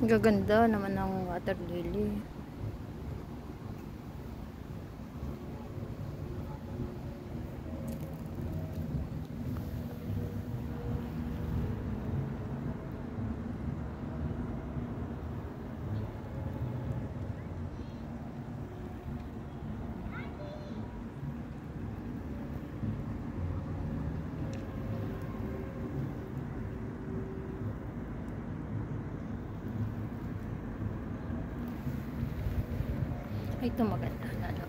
Gaganda naman ng water lily. はい、ともがった。